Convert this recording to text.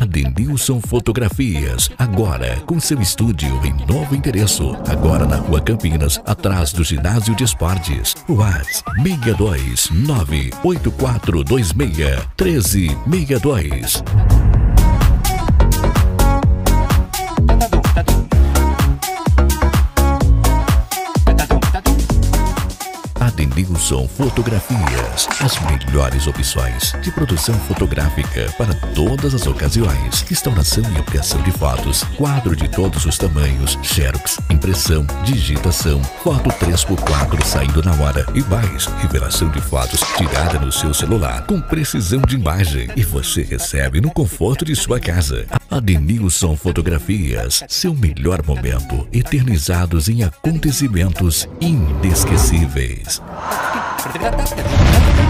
Adenilson Fotografias, agora com seu estúdio em novo endereço. Agora na Rua Campinas, atrás do Ginásio de Esportes. Whats 62 98426 1362. Adenilson Fotografias. As melhores opções de produção fotográfica para todas as ocasiões. Restauração e ampliação de fotos, quadro de todos os tamanhos, xerox, impressão, digitação, foto 3x4 saindo na hora e mais, revelação de fotos tirada no seu celular com precisão de imagem e você recebe no conforto de sua casa. Adenilson Fotografias, seu melhor momento, eternizados em acontecimentos inesquecíveis. ¿Qué? ¿Qué?